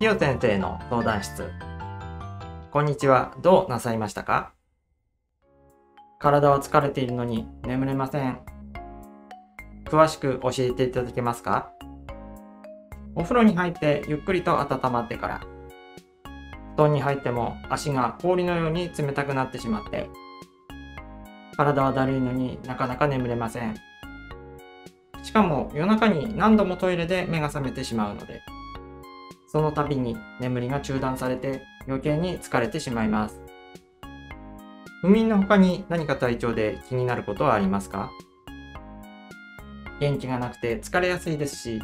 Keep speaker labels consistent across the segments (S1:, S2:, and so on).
S1: ひよ先生の相談室。こんにちは。どうなさいましたか？体は疲れているのに眠れません。詳しく教えていただけますか？お風呂に入ってゆっくりと温まってから、布団に入っても足が氷のように冷たくなってしまって、体はだるいのになかなか眠れません。しかも夜中に何度もトイレで目が覚めてしまうので、その度に眠りが中断されて余計に疲れてしまいます。不眠の他に何か体調で気になることはありますか？元気がなくて疲れやすいですし、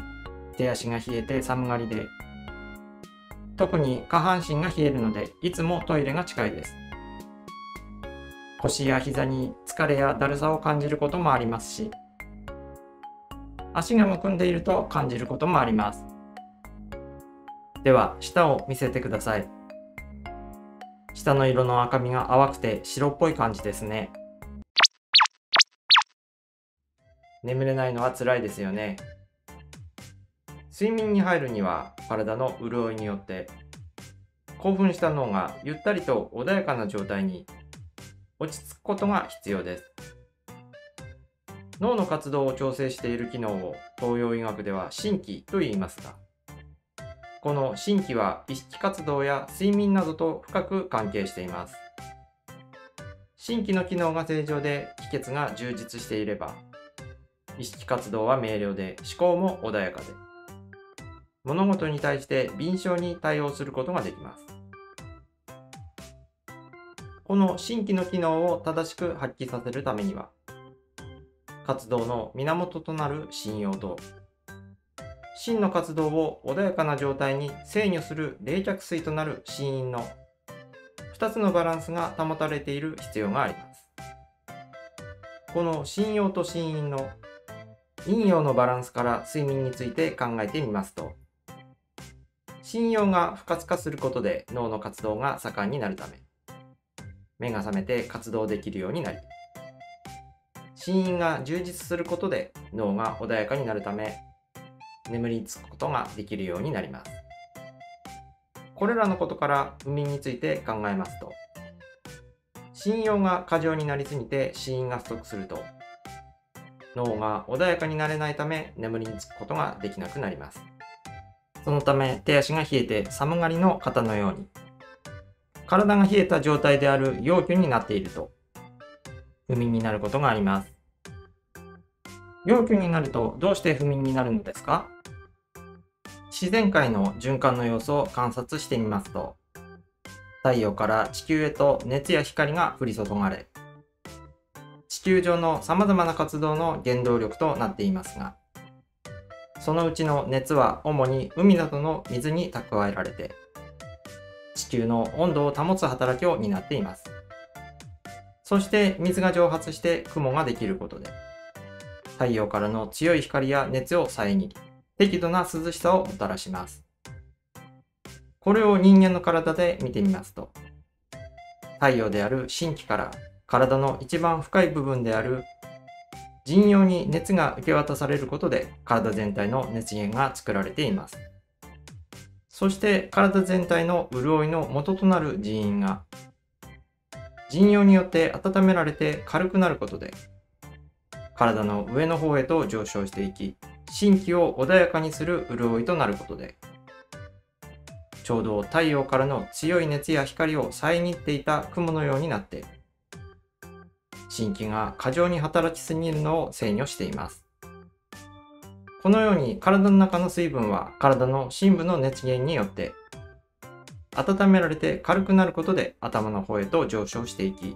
S1: 手足が冷えて寒がりで、特に下半身が冷えるので、いつもトイレが近いです。腰や膝に疲れやだるさを感じることもありますし、足がむくんでいると感じることもあります。では、舌を見せてください。舌の色の赤みが淡くて白っぽい感じですね。眠れないのは辛いですよね。睡眠に入るには体の潤いによって興奮した脳がゆったりと穏やかな状態に落ち着くことが必要です。脳の活動を調整している機能を東洋医学では心気と言いますが、この心気は意識活動や睡眠などと深く関係しています。心気の機能が正常で気血が充実していれば、意識活動は明瞭で思考も穏やかで、物事に対して敏捷に対応することができます。この心気の機能を正しく発揮させるためには、活動の源となる信用と真の活動を穏やかな状態に制御する冷却水となる心因の2つのバランスが保たれている必要があります。この信用と心因の陰陽のバランスから睡眠について考えてみますと、信用が不活化することで脳の活動が盛んになるため、目が覚めて活動できるようになり、心因が充実することで脳が穏やかになるため、眠りにつくことができるようになります。これらのことから不眠について考えますと、信用が過剰になりすぎて死因が不足すると、脳が穏やかになれないため眠りにつくことができなくなります。そのため手足が冷えて寒がりの方のように、体が冷えた状態である陽気になっていると、不眠になることがあります。陽気になるとどうして不眠になるのですか？自然界の循環の様子を観察してみますと、太陽から地球へと熱や光が降り注がれ、地球上の様々な活動の原動力となっていますが、そのうちの熱は主に海などの水に蓄えられて、地球の温度を保つ働きを担っています。そして水が蒸発して雲ができることで、太陽からの強い光や熱を遮り、適度な涼しさをもたらします。これを人間の体で見てみますと、太陽である神気から体の一番深い部分である人用に熱が受け渡されることで体全体の熱源が作られています。そして体全体の潤いの元となる人因が人用によって温められて軽くなることで体の上の方へと上昇していき心気を穏やかにする潤いとなることで、ちょうど太陽からの強い熱や光を遮っていた雲のようになって、心気が過剰に働きすぎるのを制御しています。このように体の中の水分は体の深部の熱源によって温められて軽くなることで頭の方へと上昇していき、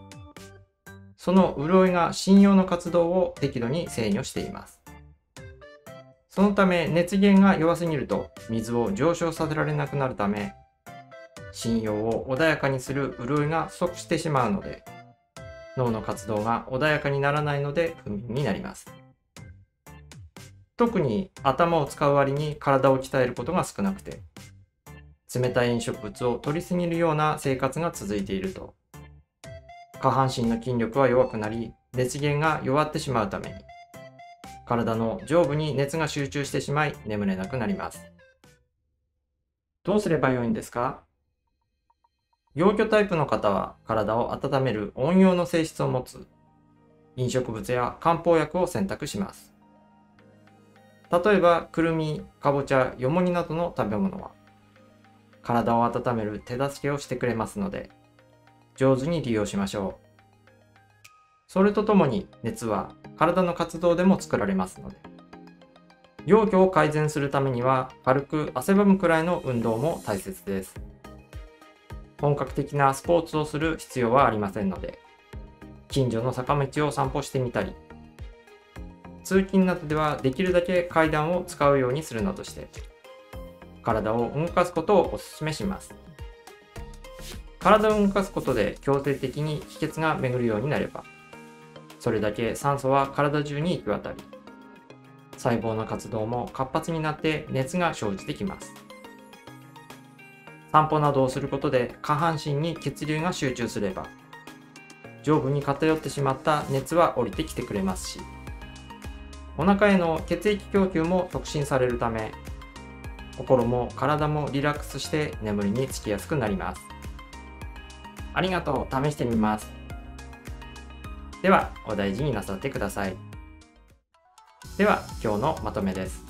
S1: その潤いが信用の活動を適度に制御しています。そのため熱源が弱すぎると水を上昇させられなくなるため信用を穏やかにする潤いが不足してしまうので脳の活動が穏やかにならないので不眠になります。特に頭を使う割に体を鍛えることが少なくて冷たい飲食物を摂りすぎるような生活が続いていると下半身の筋力は弱くなり熱源が弱ってしまうために体の上部に熱が集中してしまい眠れなくなります。どうすればよいんですか？陽居タイプの方は体を温める温用の性質を持つ飲食物や漢方薬を選択します。例えば、くるみ、かぼちゃ、よもぎなどの食べ物は体を温める手助けをしてくれますので上手に利用しましょう。それとともに熱は体の活動でも作られますので陽虚を改善するためには軽く汗ばむくらいの運動も大切です。本格的なスポーツをする必要はありませんので、近所の坂道を散歩してみたり、通勤などではできるだけ階段を使うようにするなどして、体を動かすことをお勧めします。体を動かすことで強制的に気血が巡るようになれば、それだけ酸素は体中に行き渡り、細胞の活動も活発になって熱が生じてきます。散歩などをすることで下半身に血流が集中すれば上部に偏ってしまった熱は降りてきてくれますしお腹への血液供給も促進されるため心も体もリラックスして眠りにつきやすくなります。ありがとう。試してみます。ではお大事になさってください。では今日のまとめです。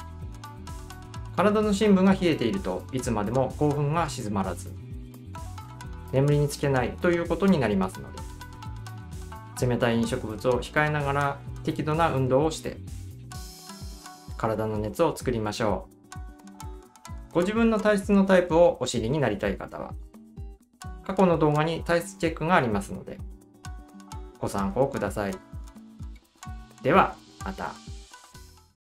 S1: 体の深部が冷えているといつまでも興奮が静まらず眠りにつけないということになりますので冷たい飲食物を控えながら適度な運動をして体の熱を作りましょう。ご自分の体質のタイプをお知りになりたい方は過去の動画に体質チェックがありますのでご参考くださいではまた。